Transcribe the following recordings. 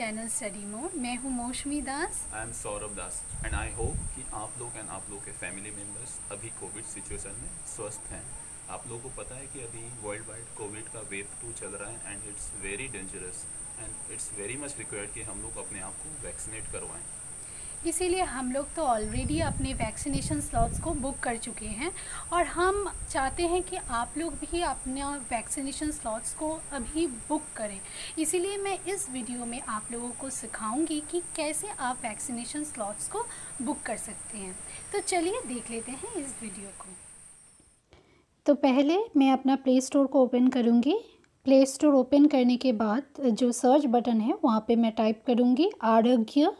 Channel study mode मैं हूँ Mousumi Das. I am Saurabh Das and I hope कि आप लोग एंड आप लोग के फैमिली मेंबर्स अभी कोविड सिचुएशन में स्वस्थ हैं। आप लोगों को पता है कि अभी वर्ल्ड वाइड कोविड का वेव टू चल रहा है and it's very dangerous and it's very much required कि हम लोग अपने आप को वैक्सीनेट करवाएँ। इसीलिए हम लोग तो ऑलरेडी अपने वैक्सीनेशन स्लॉट्स को बुक कर चुके हैं। और हम चाहते हैं कि आप लोग भी अपना वैक्सीनेशन स्लॉट्स को अभी बुक करें। इसीलिए मैं इस वीडियो में आप लोगों को सिखाऊँगी कि कैसे आप वैक्सीनेशन स्लॉट्स को बुक कर सकते हैं। तो चलिए देख लेते हैं इस वीडियो को। तो पहले मैं अपना प्ले स्टोर को ओपन करूँगी। प्ले स्टोर ओपन करने के बाद जो सर्च बटन है, वहाँ पे मैं टाइप करूँगी आरोग्य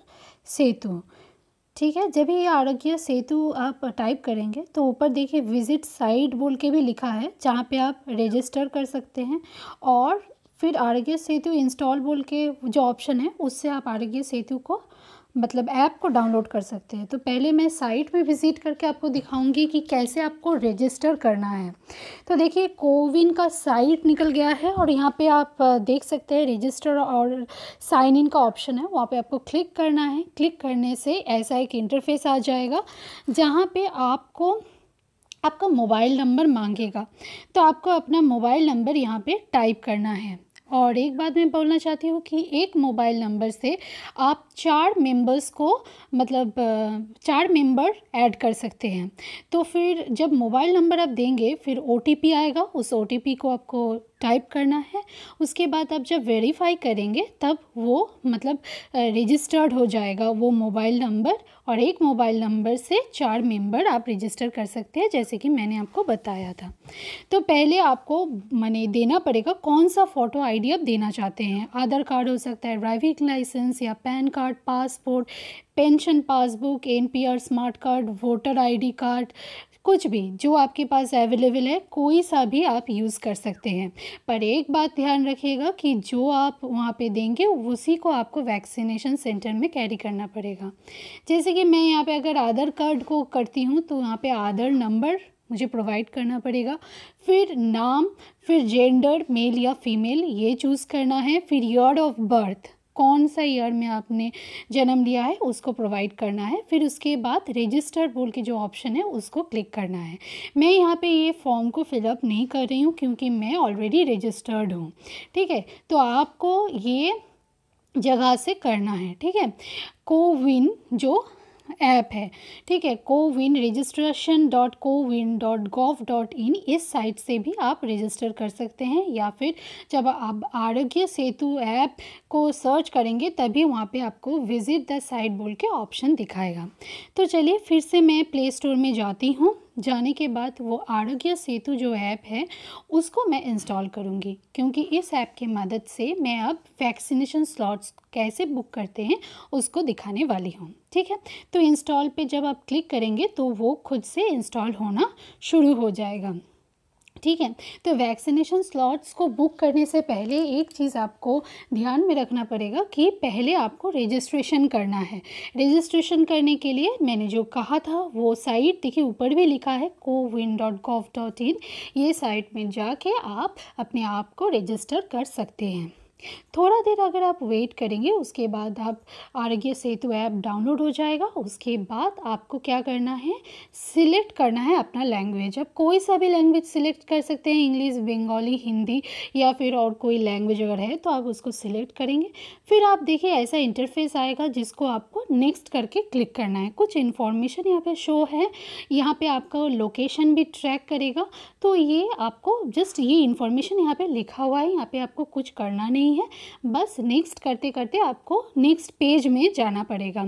सेतु। ठीक है, जब ये आरोग्य सेतु आप टाइप करेंगे तो ऊपर देखिए विज़िट साइट बोल के भी लिखा है, जहाँ पे आप रजिस्टर कर सकते हैं। और फिर आरोग्य सेतु इंस्टॉल बोल के जो ऑप्शन है, उससे आप आरोग्य सेतु को मतलब ऐप को डाउनलोड कर सकते हैं। तो पहले मैं साइट में विज़िट करके आपको दिखाऊँगी कि कैसे आपको रजिस्टर करना है। तो देखिए, कोविन का साइट निकल गया है और यहाँ पे आप देख सकते हैं रजिस्टर और साइन इन का ऑप्शन है। वहाँ पे आपको क्लिक करना है। क्लिक करने से ऐसा एक इंटरफेस आ जाएगा जहाँ पे आपको, आपका मोबाइल नंबर मांगेगा। तो आपको अपना मोबाइल नंबर यहाँ पे टाइप करना है। और एक बात मैं बोलना चाहती हूँ कि एक मोबाइल नंबर से आप चार मेंबर्स को मतलब चार मेंबर ऐड कर सकते हैं। तो फिर जब मोबाइल नंबर आप देंगे, फिर ओटीपी आएगा। उस ओटीपी को आपको टाइप करना है। उसके बाद आप जब वेरीफाई करेंगे, तब वो मतलब रजिस्टर्ड हो जाएगा वो मोबाइल नंबर और एक मोबाइल नंबर से चार मेंबर आप रजिस्टर कर सकते हैं, जैसे कि मैंने आपको बताया था। तो पहले आपको मैंने देना पड़ेगा कौन सा फ़ोटो आईडी आप देना चाहते हैं। आधार कार्ड हो सकता है ड्राइविंग लाइसेंस या PAN card passport pension passbook NPR smart card voter ID card कुछ भी जो आपके पास अवेलेबल है, कोई सा भी आप यूज़ कर सकते हैं। पर एक बात ध्यान रखिएगा कि जो आप वहाँ पे देंगे, उसी को आपको वैक्सीनेशन सेंटर में कैरी करना पड़ेगा। जैसे कि मैं यहाँ पे अगर आधार कार्ड को करती हूँ तो यहाँ पे आधार नंबर मुझे प्रोवाइड करना पड़ेगा। फिर नाम, फिर जेंडर मेल या फीमेल ये चूज़ करना है। फिर ईयर ऑफ़ बर्थ कौन सा ईयर में आपने जन्म लिया है, उसको प्रोवाइड करना है, फिर उसके बाद रजिस्टर बोल के जो ऑप्शन है, उसको क्लिक करना है। मैं यहाँ पे ये फॉर्म को फिलअप नहीं कर रही हूँ, क्योंकि मैं ऑलरेडी रजिस्टर्ड हूँ, ठीक है? तो आपको ये जगह से करना है, ठीक है? कोविन जो ऐप है। ठीक है, CoWIN registration dot CoWIN dot gov dot in इस साइट से भी आप रजिस्टर कर सकते हैं या फिर जब आप आरोग्य सेतु ऐप को सर्च करेंगे तभी वहाँ पे आपको विज़िट द साइट बोल के ऑप्शन दिखाएगा। तो चलिए फिर से मैं प्ले स्टोर में जाती हूँ। जाने के बाद वो आरोग्य सेतु जो ऐप है, उसको मैं इंस्टॉल करूँगी। क्योंकि इस ऐप की मदद से मैं अब वैक्सीनेशन स्लॉट्स कैसे बुक करते हैं, उसको दिखाने वाली हूँ। ठीक है? तो इंस्टॉल पे जब आप क्लिक करेंगे तो वो खुद से इंस्टॉल होना शुरू हो जाएगा। ठीक है? तो वैक्सीनेशन स्लॉट्स को बुक करने से पहले एक चीज़ आपको ध्यान में रखना पड़ेगा कि पहले आपको रजिस्ट्रेशन करना है। रजिस्ट्रेशन करने के लिए मैंने जो कहा था, वो साइट देखिए ऊपर भी लिखा है CoWIN dot gov dot in ये साइट में जाके आप अपने आप को रजिस्टर कर सकते हैं। थोड़ा देर अगर आप वेट करेंगे, उसके बाद आप आरोग्य सेतु ऐप डाउनलोड हो जाएगा। उसके बाद आपको क्या करना है? सिलेक्ट करना है अपना लैंग्वेज आप कोई सा भी लैंग्वेज सिलेक्ट कर सकते हैं इंग्लिश बंगाली हिंदी या फिर और कोई लैंग्वेज अगर है तो आप उसको सिलेक्ट करेंगे। फिर आप देखिए, ऐसा इंटरफेस आएगा जिसको आपको नेक्स्ट करके क्लिक करना है। कुछ इन्फॉर्मेशन यहाँ पे शो है। यहाँ पे आपका लोकेशन भी ट्रैक करेगा। तो ये आपको जस्ट ये इन्फॉर्मेशन यहाँ पे लिखा हुआ है। यहाँ पे आपको कुछ करना नहीं नहीं है। बस नेक्स्ट करते करते आपको नेक्स्ट पेज में जाना पड़ेगा।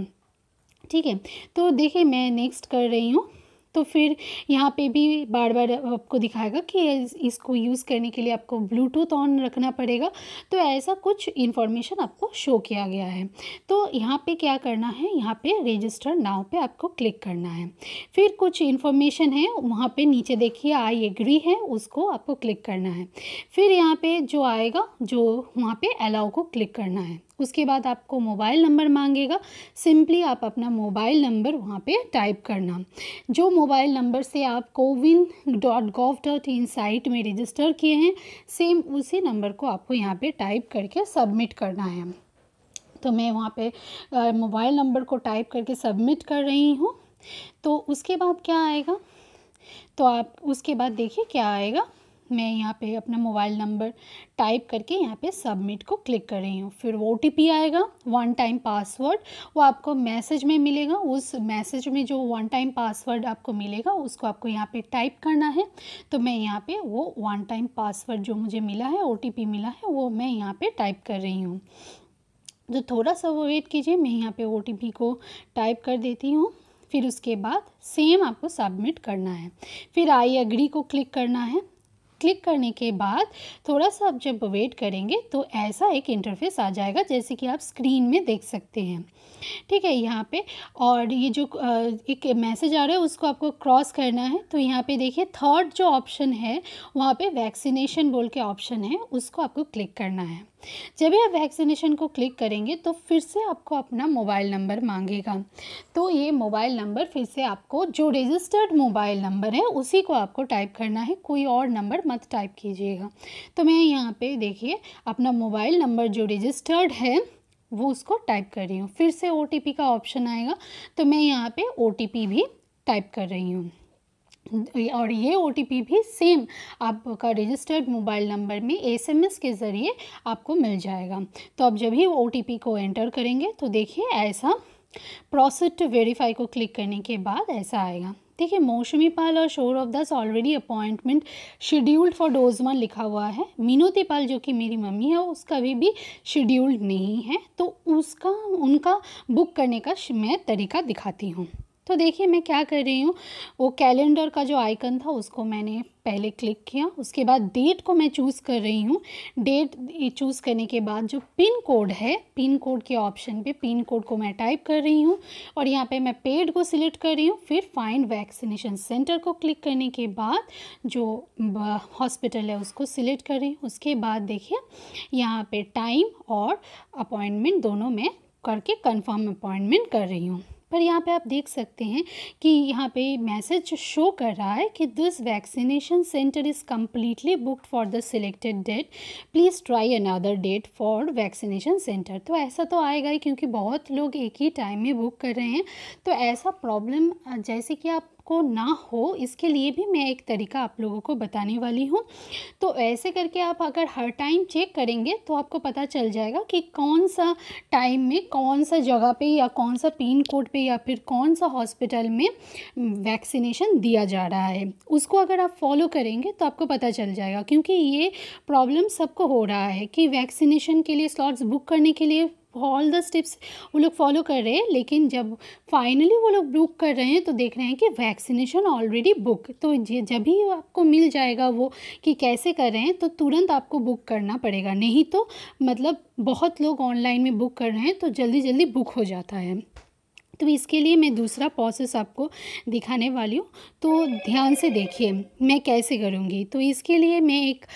ठीक है? तो देखिए मैं नेक्स्ट कर रही हूँ। तो फिर यहाँ पे भी बार बार आपको दिखाएगा कि इसको यूज़ करने के लिए आपको ब्लूटूथ ऑन रखना पड़ेगा। तो ऐसा कुछ इन्फॉर्मेशन आपको शो किया गया है। तो यहाँ पे क्या करना है? यहाँ पे रजिस्टर नाव पे आपको क्लिक करना है। फिर कुछ इन्फॉर्मेशन है, वहाँ पे नीचे देखिए आई एग्री है, उसको आपको क्लिक करना है। फिर यहाँ पे जो आएगा, जो वहाँ पे अलाउ को क्लिक करना है। उसके बाद आपको मोबाइल नंबर मांगेगा। सिंपली आप अपना मोबाइल नंबर वहाँ पे टाइप करना। जो मोबाइल नंबर से आप CoWIN dot gov dot in site में रजिस्टर किए हैं, सेम उसी नंबर को आपको यहाँ पे टाइप करके सबमिट करना है। तो मैं वहाँ पे मोबाइल नंबर को टाइप करके सबमिट कर रही हूँ। तो उसके बाद क्या आएगा? तो आप, उसके बाद देखिए क्या आएगा। मैं यहाँ पे अपना मोबाइल नंबर टाइप करके यहाँ पे सबमिट को क्लिक कर रही हूँ। फिर वो OTP आएगा वन टाइम पासवर्ड वो आपको मैसेज में मिलेगा, उस मैसेज में जो वन टाइम पासवर्ड आपको मिलेगा, उसको आपको यहाँ पे टाइप करना है। तो मैं यहाँ पे वो वन टाइम पासवर्ड जो मुझे मिला है ओटीपी मिला है, वो मैं यहाँ पर टाइप कर रही हूँ। तो थोड़ा सा वो वेट कीजिए, मैं यहाँ पे ओ को टाइप कर देती हूँ। फिर उसके बाद सेम आपको सबमिट करना है। फिर आई एग्री को क्लिक करना है। क्लिक करने के बाद थोड़ा सा आप जब वेट करेंगे तो ऐसा एक इंटरफेस आ जाएगा जैसे कि आप स्क्रीन में देख सकते हैं। ठीक है, यहाँ पे और ये जो एक मैसेज आ रहा है उसको आपको क्रॉस करना है। तो यहाँ पे देखिए थर्ड जो ऑप्शन है, वहाँ पे वैक्सीनेशन बोल के ऑप्शन है, उसको आपको क्लिक करना है। जब आप वैक्सीनेशन को क्लिक करेंगे तो फिर से आपको अपना मोबाइल नंबर मांगेगा। तो ये मोबाइल नंबर फिर से आपको, जो रजिस्टर्ड मोबाइल नंबर है, उसी को आपको टाइप करना है। कोई और नंबर मत टाइप कीजिएगा। तो मैं यहाँ पे देखिए, अपना मोबाइल नंबर जो रजिस्टर्ड है, वो उसको टाइप कर रही हूँ। फिर से ओटीपी का ऑप्शन आएगा तो मैं यहाँ पे ओ भी टाइप कर रही हूँ। और ये ओटीपी भी सेम आपका रजिस्टर्ड मोबाइल नंबर में एसएमएस के ज़रिए आपको मिल जाएगा। तो आप जब भी ओ को एंटर करेंगे तो देखिए ऐसा प्रोसेस टू वेरीफाई को क्लिक करने के बाद ऐसा आएगा। देखिए, मौसमी पाल और शोर ऑफ़ दस already appointment scheduled for dose one लिखा हुआ है। मीनोती पाल जो कि मेरी मम्मी है, उसका अभी भी शेड्यूल्ड नहीं है तो उसका, उनका बुक करने का मैं तरीका दिखाती हूँ। तो देखिए मैं क्या कर रही हूँ, वो कैलेंडर का जो आइकन था उसको मैंने पहले क्लिक किया, उसके बाद डेट को मैं चूज़ कर रही हूँ। डेट चूज़ करने के बाद जो पिन कोड है पिन कोड के ऑप्शन पे पिन कोड को मैं टाइप कर रही हूँ और यहाँ पे मैं पेड को सिलेक्ट कर रही हूँ, फिर फाइंड वैक्सीनेशन सेंटर को क्लिक करने के बाद जो हॉस्पिटल है उसको सिलेक्ट कर रही हूँ। उसके बाद देखिए, यहाँ पर टाइम और अपॉइंटमेंट दोनों मैं करके कन्फर्म अपॉइंटमेंट कर रही हूँ। पर यहाँ पे आप देख सकते हैं कि यहाँ पे मैसेज शो कर रहा है कि this vaccination centre is completely booked for the selected date please try another date for vaccination centre तो ऐसा तो आएगा ही क्योंकि बहुत लोग एक ही टाइम में बुक कर रहे हैं। तो ऐसा प्रॉब्लम जैसे कि आप को ना हो, इसके लिए भी मैं एक तरीका आप लोगों को बताने वाली हूँ। तो ऐसे करके आप अगर हर टाइम चेक करेंगे तो आपको पता चल जाएगा कि कौन सा टाइम में, कौन सा जगह पे या कौन सा पिन कोड पे या फिर कौन सा हॉस्पिटल में वैक्सीनेशन दिया जा रहा है। उसको अगर आप फॉलो करेंगे तो आपको पता चल जाएगा, क्योंकि ये प्रॉब्लम सबको हो रहा है कि वैक्सीनेशन के लिए स्लॉट्स बुक करने के लिए ऑल द स्टेप्स वो लोग फॉलो कर रहे हैं, लेकिन जब फाइनली वो लोग बुक कर रहे हैं तो देख रहे हैं कि वैक्सीनेशन ऑलरेडी बुक तो जब भी आपको मिल जाएगा वो कि कैसे कर रहे हैं तो तुरंत आपको बुक करना पड़ेगा। नहीं तो मतलब बहुत लोग ऑनलाइन में बुक कर रहे हैं तो जल्दी जल्दी बुक हो जाता है। तो इसके लिए मैं दूसरा प्रोसेस आपको दिखाने वाली हूँ। तो ध्यान से देखिए, मैं कैसे करूँगी? तो इसके लिए मैं एक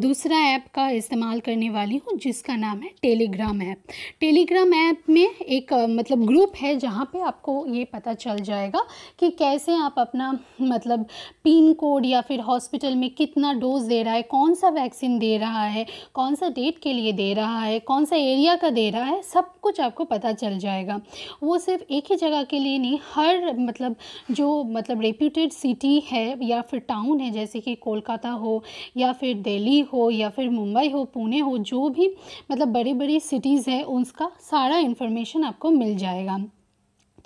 दूसरा ऐप का इस्तेमाल करने वाली हूँ, जिसका नाम है टेलीग्राम ऐप। टेलीग्राम ऐप में एक मतलब ग्रुप है, जहाँ पे आपको ये पता चल जाएगा कि कैसे आप अपना मतलब पिन कोड या फिर हॉस्पिटल में कितना डोज दे रहा है कौन सा वैक्सीन दे रहा है कौन सा डेट के लिए दे रहा है कौन सा एरिया का दे रहा है, सब कुछ आपको पता चल जाएगा। वो सिर्फ़ एक ही जगह के लिए नहीं, हर मतलब जो मतलब रेप्यूटेड सिटी है या फिर टाउन है, जैसे कि कोलकाता हो या फिर दिल्ली हो या फिर मुंबई हो, पुणे हो, जो भी मतलब बड़ी बड़ी सिटीज़ है, उसका सारा इन्फॉर्मेशन आपको मिल जाएगा।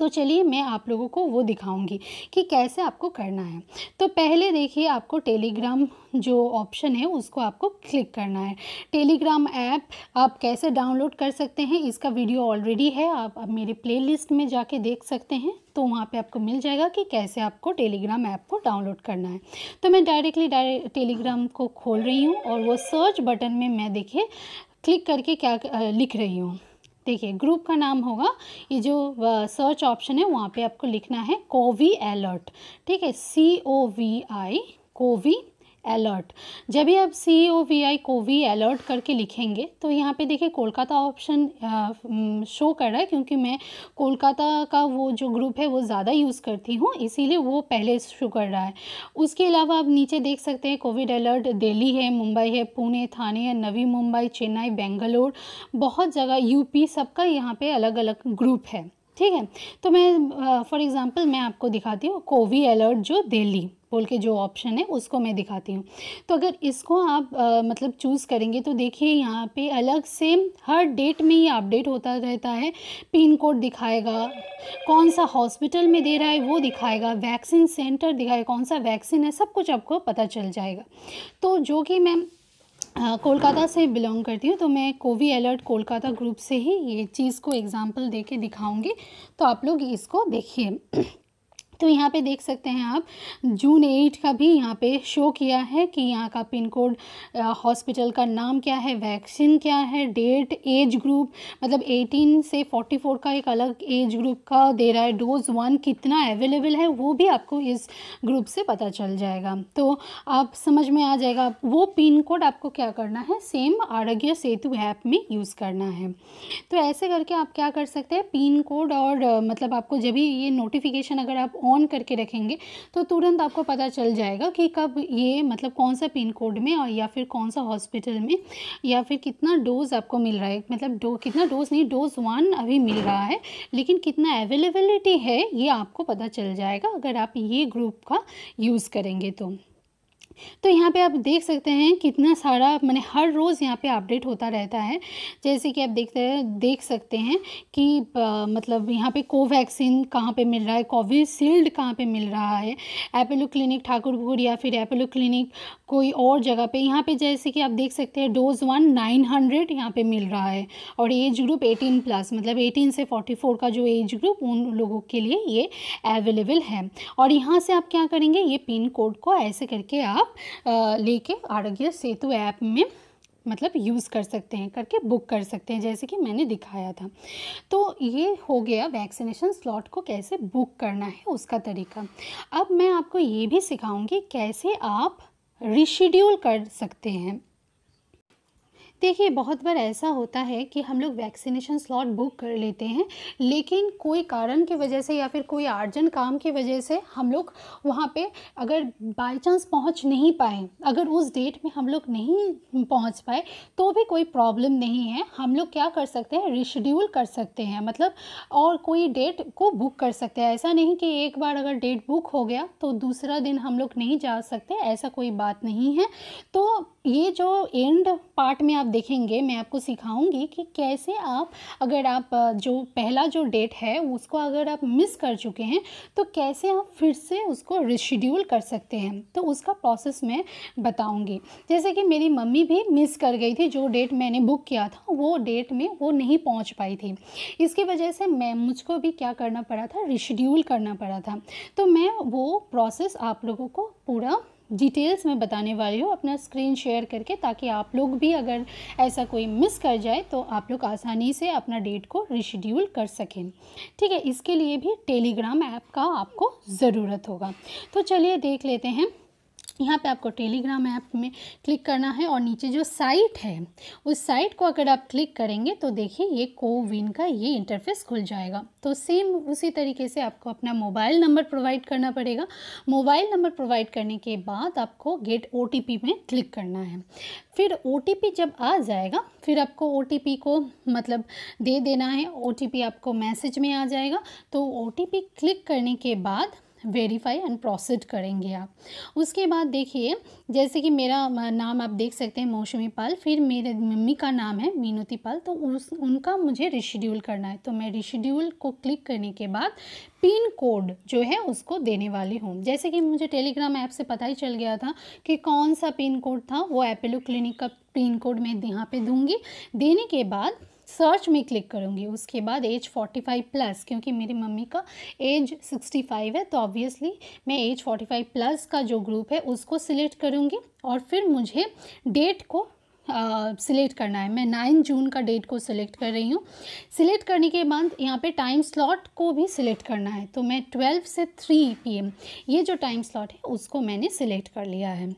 तो चलिए मैं आप लोगों को वो दिखाऊँगी कि कैसे आपको करना है। तो पहले देखिए आपको टेलीग्राम जो ऑप्शन है उसको आपको क्लिक करना है। टेलीग्राम ऐप आप कैसे डाउनलोड कर सकते हैं, इसका वीडियो ऑलरेडी है, आप अब मेरे प्लेलिस्ट में जाके देख सकते हैं तो वहाँ पे आपको मिल जाएगा कि कैसे आपको टेलीग्राम ऐप को डाउनलोड करना है। तो मैं डायरेक्टली डायरेक्ट टेलीग्राम को खोल रही हूँ और वो सर्च बटन में मैं देखिए क्लिक करके क्या लिख रही हूँ। देखिए ग्रुप का नाम होगा। ये जो सर्च ऑप्शन है, वहाँ पे आपको लिखना है कोवी अलर्ट। ठीक है C O V I Covi alert. जब भी आप C O V I Covi alert करके लिखेंगे तो यहाँ पे देखिए कोलकाता ऑप्शन शो कर रहा है, क्योंकि मैं कोलकाता का वो जो ग्रुप है, वो ज़्यादा यूज़ करती हूँ, इसीलिए वो पहले शो कर रहा है। उसके अलावा आप नीचे देख सकते हैं, कोविड अलर्ट दिल्ली है, मुंबई है, पुणे, थाने है, नवी मुंबई, चेन्नई, बेंगलोर, बहुत जगह, यूपी सबका यहाँ पर अलग अलग ग्रुप है। ठीक है? तो मैं फॉर एग्ज़ाम्पल मैं आपको दिखाती हूँ कोवी अलर्ट जो दिल्ली बोल के जो ऑप्शन है उसको मैं दिखाती हूँ। तो अगर इसको आप आ, मतलब चूज़ करेंगे तो देखिए यहाँ पे अलग से हर डेट में ये अपडेट होता रहता है। पिन कोड दिखाएगा कौन सा हॉस्पिटल में दे रहा है वो दिखाएगा वैक्सीन सेंटर दिखाएगा कौन सा वैक्सीन है सब कुछ आपको पता चल जाएगा। तो जो कि मैं कोलकाता से बिलोंग करती हूँ तो मैं कोवी अलर्ट कोलकाता ग्रुप से ही ये चीज़ को एग्ज़ाम्पल दे के दिखाऊँगी। तो आप लोग इसको देखिए। तो यहाँ पे देख सकते हैं आप, जून एट का भी यहाँ पे शो किया है कि यहाँ का पिन कोड हॉस्पिटल का नाम क्या है वैक्सीन क्या है डेट एज ग्रुप मतलब 18 से 44 का एक अलग एज ग्रुप का दे रहा है डोज वन कितना अवेलेबल है, वो भी आपको इस ग्रुप से पता चल जाएगा। तो आप समझ में आ जाएगा, वो पिन कोड आपको क्या करना है सेम आरोग्य सेतु ऐप में यूज़ करना है। तो ऐसे करके आप क्या कर सकते हैं, पिन कोड और मतलब आपको जब भी ये नोटिफिकेशन अगर आप ऑन करके रखेंगे तो तुरंत आपको पता चल जाएगा कि कब ये मतलब कौन सा पिन कोड में और या फिर कौन सा हॉस्पिटल में या फिर कितना डोज आपको मिल रहा है। मतलब डो, कितना डोज नहीं, डोज वन अभी मिल रहा है, लेकिन कितना अवेलेबिलिटी है, ये आपको पता चल जाएगा अगर आप ये ग्रुप का यूज़ करेंगे तो। तो यहाँ पे आप देख सकते हैं कितना सारा मैंने हर रोज़ यहाँ पे अपडेट होता रहता है। जैसे कि आप देखते हैं देख सकते हैं कि आ, मतलब यहाँ पे कोवैक्सीन कहाँ पे मिल रहा है कोविशील्ड कहाँ पे मिल रहा है एपोलो क्लिनिक ठाकुरपुर या फिर एपोलो क्लिनिक कोई और जगह पे। यहाँ पे जैसे कि आप देख सकते हैं डोज वन नाइन हंड्रेड यहाँ पर मिल रहा है और एज ग्रुप एटीन प्लस मतलब एटीन से फोर्टी फोर का जो एज ग्रुप उन लोगों के लिए ये अवेलेबल है। और यहाँ से आप क्या करेंगे ये पिन कोड को ऐसे करके आप लेके आरोग्य सेतु ऐप में मतलब यूज़ कर सकते हैं, करके बुक कर सकते हैं, जैसे कि मैंने दिखाया था। तो ये हो गया वैक्सीनेशन स्लॉट को कैसे बुक करना है, उसका तरीका। अब मैं आपको ये भी सिखाऊँगी कैसे आप रिशेड्यूल कर सकते हैं। देखिए, बहुत बार ऐसा होता है कि हम लोग वैक्सीनेशन स्लॉट बुक कर लेते हैं, लेकिन कोई कारण की वजह से या फिर कोई अर्जेंट काम की वजह से हम लोग वहाँ पे अगर बाय चांस पहुँच नहीं पाए, अगर उस डेट में हम लोग नहीं पहुँच पाए तो भी कोई प्रॉब्लम नहीं है। हम लोग क्या कर सकते हैं, रिशेड्यूल कर सकते हैं मतलब और कोई डेट को बुक कर सकते हैं। ऐसा नहीं कि एक बार अगर डेट बुक हो गया तो दूसरा दिन हम लोग नहीं जा सकते, ऐसा कोई बात नहीं है। तो ये जो एंड पार्ट में आप देखेंगे, मैं आपको सिखाऊँगी कि कैसे आप, अगर आप जो पहला जो डेट है, उसको अगर आप मिस कर चुके हैं तो कैसे आप फिर से उसको रिशेड्यूल कर सकते हैं? तो उसका प्रोसेस मैं बताऊँगी। जैसे कि मेरी मम्मी भी मिस कर गई थी, जो डेट मैंने बुक किया था, वो डेट में वो नहीं पहुँच पाई थी। इसकी वजह से मैं, मुझको भी क्या करना पड़ा था? रिशेड्यूल करना पड़ा था। तो मैं वो प्रोसेस आप लोगों को पूरा डिटेल्स में बताने वाली हूँ, अपना स्क्रीन शेयर करके ताकि आप लोग भी अगर ऐसा कोई मिस कर जाए तो आप लोग आसानी से अपना डेट को रिशेड्यूल कर सकें। ठीक है, इसके लिए भी टेलीग्राम ऐप का आपको ज़रूरत होगा। तो चलिए देख लेते हैं। यहाँ पे आपको टेलीग्राम ऐप में क्लिक करना है और नीचे जो साइट है, उस साइट को अगर आप क्लिक करेंगे तो देखिए ये कोविन का ये इंटरफेस खुल जाएगा। तो सेम उसी तरीके से आपको अपना मोबाइल नंबर प्रोवाइड करना पड़ेगा। मोबाइल नंबर प्रोवाइड करने के बाद आपको गेट OTP में क्लिक करना है। फिर ओटीपी जब आ जाएगा, फिर आपको ओटीपी को मतलब दे देना है। ओटीपी आपको मैसेज में आ जाएगा। तो ओटीपी क्लिक करने के बाद वेरीफाई एंड प्रोसीड करेंगे आप। उसके बाद देखिए, जैसे कि मेरा नाम आप देख सकते हैं, मौसमी पाल, फिर मेरे मम्मी का नाम है मीनूती पाल तो उस, उनका मुझे रिशेड्यूल करना है। तो मैं रिशेड्यूल को क्लिक करने के बाद पिन कोड जो है उसको देने वाली हूँ। जैसे कि मुझे टेलीग्राम ऐप से पता ही चल गया था कि कौन सा पिन कोड था, वो एपेलो क्लिनिक का पिन कोड मैं यहाँ पे दूँगी। देने के बाद सर्च में क्लिक करूँगी उसके बाद एज फोर्टी फाइव प्लस क्योंकि मेरी मम्मी का एज सिक्सटी फाइव है तो ऑब्वियसली मैं एज फोर्टी फाइव प्लस का जो ग्रुप है उसको सिलेक्ट करूँगी और फिर मुझे डेट को सिलेक्ट uh, करना है। मैं नाइन जून का डेट को सिलेक्ट कर रही हूँ। सिलेक्ट करने के बाद यहाँ पे टाइम स्लॉट को भी सिलेक्ट करना है। तो मैं ट्वेल्व से थ्री पीएम ये जो टाइम स्लॉट है उसको मैंने सिलेक्ट कर लिया है।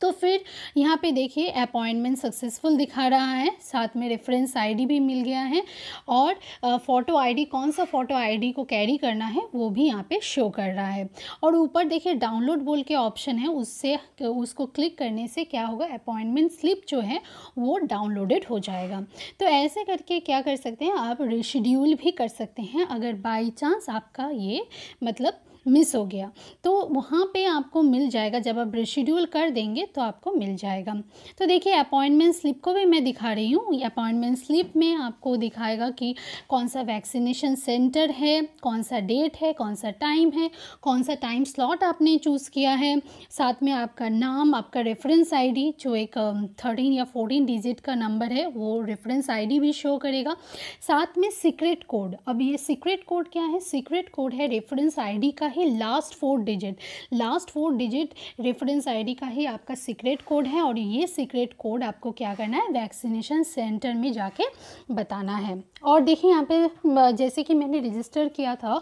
तो फिर यहाँ पे देखिए अपॉइंटमेंट सक्सेसफुल दिखा रहा है। साथ में रेफरेंस आईडी भी मिल गया है और फ़ोटो आईडी कौन सा फ़ोटो आईडी को कैरी करना है, वो भी यहाँ पे शो कर रहा है। और ऊपर देखिए डाउनलोड बोल के ऑप्शन है, उससे, उसको क्लिक करने से क्या होगा अपॉइंटमेंट स्लिप जो है, वो डाउनलोडेड हो जाएगा। तो ऐसे करके क्या कर सकते हैं, आप रिशेड्यूल भी कर सकते हैं, अगर बाई चांस आपका ये मतलब मिस हो गया। तो वहाँ पे आपको मिल जाएगा, जब आप रिशेड्यूल कर देंगे तो आपको मिल जाएगा। तो देखिए अपॉइंटमेंट स्लिप को भी मैं दिखा रही हूँ। अपॉइंटमेंट स्लिप में आपको दिखाएगा कि कौन सा वैक्सीनेशन सेंटर है, कौन सा डेट है, कौन सा टाइम है, कौन सा टाइम स्लॉट आपने चूज़ किया है। साथ में आपका नाम, आपका रेफरेंस आईडी जो एक थर्टीन या फोर्टीन डिजिट का नंबर है, वो रेफरेंस आईडी भी शो करेगा। साथ में सीक्रेट कोड अब ये सीक्रेट कोड क्या है? सीक्रेट कोड है रेफरेंस आईडी का last four digit last four digit reference ID का ही आपका सीक्रेट कोड है और ये सीक्रेट कोड आपको क्या करना है वैक्सीनेशन सेंटर में जाके बताना है। और देखिए यहाँ पे जैसे कि मैंने रजिस्टर किया था,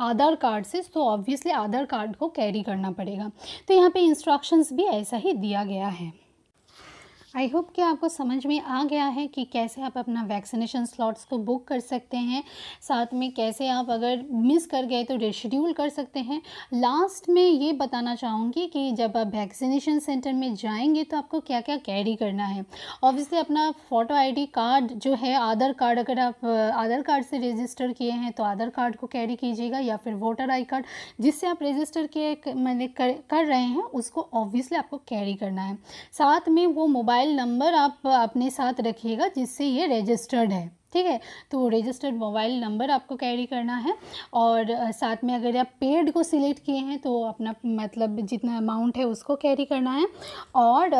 आधार कार्ड से तो ऑब्वियसली आधार कार्ड को कैरी करना पड़ेगा। तो यहाँ पे इंस्ट्रक्शंस भी ऐसा ही दिया गया है। आई होप कि आपको समझ में आ गया है कि कैसे आप अपना वैक्सीनेशन स्लॉट्स को बुक कर सकते हैं। साथ में कैसे आप अगर मिस कर गए तो रिशेड्यूल कर सकते हैं। लास्ट में ये बताना चाहूँगी कि जब आप वैक्सीनेशन सेंटर में जाएँगे तो आपको क्या क्या कैरी करना है। ऑब्वियसली अपना फ़ोटो आईडी कार्ड जो है आधार कार्ड अगर आप आधार कार्ड से रजिस्टर किए हैं तो आधार कार्ड को कैरी कीजिएगा या फिर वोटर आई कार्ड जिससे आप रजिस्टर किए मैंने कर, कर रहे हैं उसको ऑब्वियसली आपको कैरी करना है। साथ में वो मोबाइल मोबाइल नंबर आप अपने साथ रखिएगा जिससे ये रजिस्टर्ड है। ठीक है? तो रजिस्टर्ड मोबाइल नंबर आपको कैरी करना है और साथ में अगर आप पेड को सिलेक्ट किए हैं तो अपना मतलब जितना अमाउंट है उसको कैरी करना है और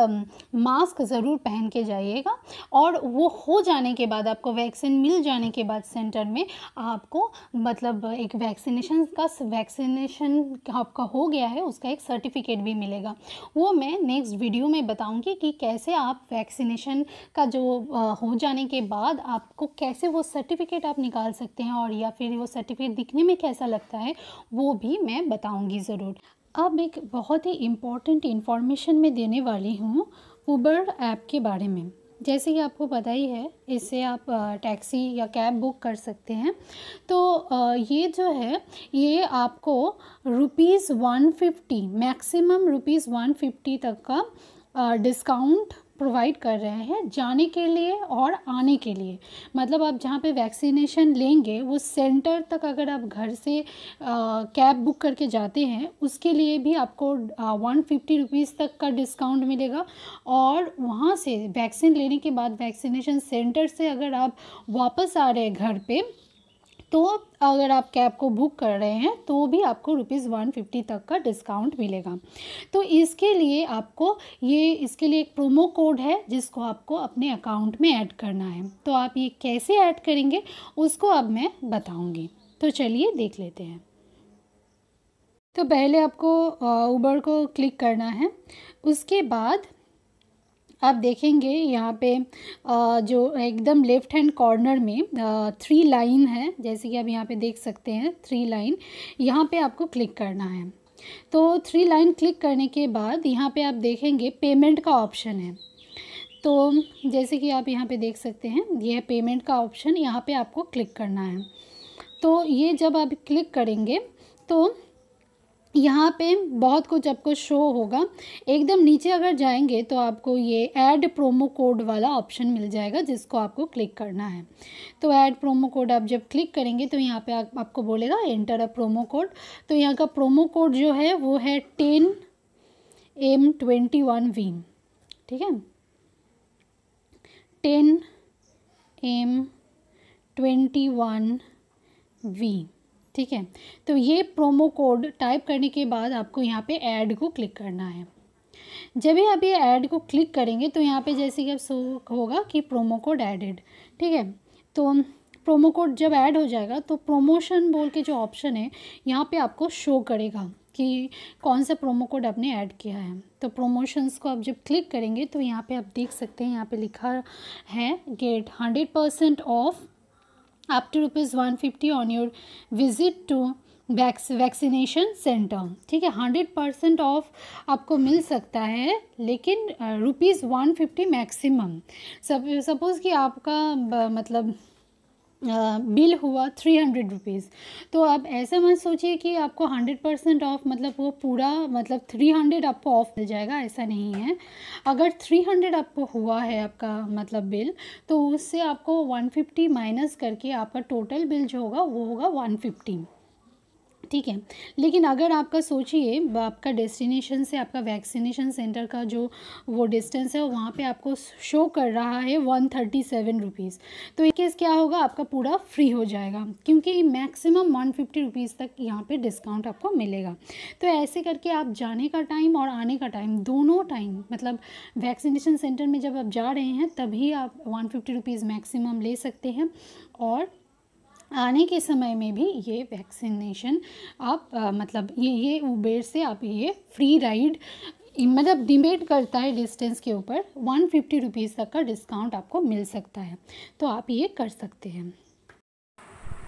मास्क ज़रूर पहन के जाइएगा और वो हो जाने के बाद आपको वैक्सीन मिल जाने के बाद सेंटर में आपको मतलब एक वैक्सीनेशन का वैक्सीनेशन आपका हो गया है, उसका एक सर्टिफिकेट भी मिलेगा। वो मैं नेक्स्ट वीडियो में बताऊँगी कि कैसे आप वैक्सीनेशन का जो हो जाने के बाद आपको कैसे वो सर्टिफिकेट आप निकाल सकते हैं और या फिर वो सर्टिफिकेट दिखने में कैसा लगता है, वो भी मैं बताऊँगी ज़रूर। अब एक बहुत ही इंपॉर्टेंट इन्फॉर्मेशन मैं देने वाली हूँ ऊबर ऐप के बारे में। जैसे कि आपको पता ही है, इससे आप टैक्सी या कैब बुक कर सकते हैं। तो ये जो है, ये आपको rupees one fifty maximum rupees one fifty तक का डिस्काउंट प्रोवाइड कर रहे हैं जाने के लिए और आने के लिए। मतलब आप जहाँ पे वैक्सीनेशन लेंगे, वो सेंटर तक अगर आप घर से कैब बुक करके जाते हैं, उसके लिए भी आपको वन फिफ्टी रुपीज़ तक का डिस्काउंट मिलेगा। और वहाँ से वैक्सीन लेने के बाद वैक्सीनेशन सेंटर से अगर आप वापस आ रहे हैं घर पे तो अगर आप कैब को बुक कर रहे हैं तो भी आपको रुपीज़ वन फिफ्टी तक का डिस्काउंट मिलेगा। तो इसके लिए आपको ये, इसके लिए एक प्रोमो कोड है, जिसको आपको अपने अकाउंट में ऐड करना है। तो आप ये कैसे ऐड करेंगे, उसको अब मैं बताऊँगी। तो चलिए देख लेते हैं। तो पहले आपको ऊबर को क्लिक करना है। उसके बाद आप देखेंगे यहाँ पे जो एकदम लेफ़्ट हैंड कॉर्नर में थ्री लाइन है, जैसे कि आप यहाँ पे देख सकते हैं थ्री लाइन यहाँ पे आपको क्लिक करना है। तो थ्री लाइन क्लिक करने के बाद यहाँ पे आप देखेंगे पेमेंट का ऑप्शन है। तो जैसे कि आप यहाँ पे देख सकते हैं, यह पेमेंट का ऑप्शन यहाँ पे आपको क्लिक करना है। तो ये जब आप क्लिक करेंगे तो यहाँ पे बहुत कुछ आपको शो होगा। एकदम नीचे अगर जाएँगे तो आपको ये ऐड प्रोमो कोड वाला ऑप्शन मिल जाएगा जिसको आपको क्लिक करना है। तो ऐड प्रोमो कोड आप जब क्लिक करेंगे तो यहाँ पे आप, आपको बोलेगा एंटर अ प्रोमो कोड तो यहाँ का प्रोमो कोड जो है वो है ten M twenty one V ठीक है? Ten M twenty one V ठीक है? तो ये प्रोमो कोड टाइप करने के बाद आपको यहाँ पे ऐड को क्लिक करना है। जब भी आप ये ऐड को क्लिक करेंगे तो यहाँ पे जैसे कि अब शो होगा कि प्रोमो कोड एडेड ठीक है? तो प्रोमो कोड जब ऐड हो जाएगा तो प्रोमोशन बोल के जो ऑप्शन है, यहाँ पे आपको शो करेगा कि कौन सा प्रोमो कोड आपने ऐड किया है। तो प्रोमोशंस को आप जब क्लिक करेंगे तो यहाँ पे आप देख सकते हैं, यहाँ पे लिखा है get hundred percent off up to rupees 150 on your visit to vax vaccination centre ठीक है हंड्रेड परसेंट ऑफ़ आपको मिल सकता है, लेकिन रुपीज़ वन फिफ्टी मैक्सिमम सब सपोज़ कि आपका मतलब बिल हुआ थ्री हंड्रेड रुपीज़ तो आप ऐसा मत सोचिए कि आपको हंड्रेड परसेंट ऑफ़ मतलब वो पूरा मतलब थ्री हंड्रेड आपको ऑफ़ मिल जाएगा, ऐसा नहीं है। अगर थ्री हंड्रेड आपको हुआ है आपका मतलब बिल तो उससे आपको वन फिफ्टी माइनस करके आपका टोटल बिल जो होगा, वो होगा वन फिफ्टी ठीक है। लेकिन अगर आपका सोचिए आपका डेस्टिनेशन से, आपका वैक्सीनेशन सेंटर का जो वो डिस्टेंस है, वहाँ पे आपको शो कर रहा है वन थर्टी सेवन रुपीज़ तो एक केस क्या होगा? आपका पूरा फ्री हो जाएगा। क्योंकि मैक्सिमम वन फिफ्टी रुपीज़ तक यहाँ पे डिस्काउंट आपको मिलेगा। तो ऐसे करके आप जाने का टाइम और आने का टाइम दोनों टाइम मतलब वैक्सीनेशन सेंटर में जब आप जा रहे हैं, तभी आप वन फिफ्टी रुपीज़ मैक्सिमम ले सकते हैं। और आने के समय में भी ये वैक्सीनेशन आप आ, मतलब ये ये उबेर से आप ये फ्री राइड मतलब डिबेट करता है डिस्टेंस के ऊपर वन फिफ्टी रुपीज़ तक का डिस्काउंट आपको मिल सकता है। तो आप ये कर सकते हैं।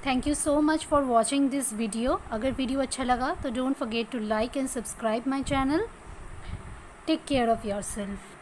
Thank you so much for watching this video अगर वीडियो अच्छा लगा तो don't forget to like and subscribe my channel take care of your self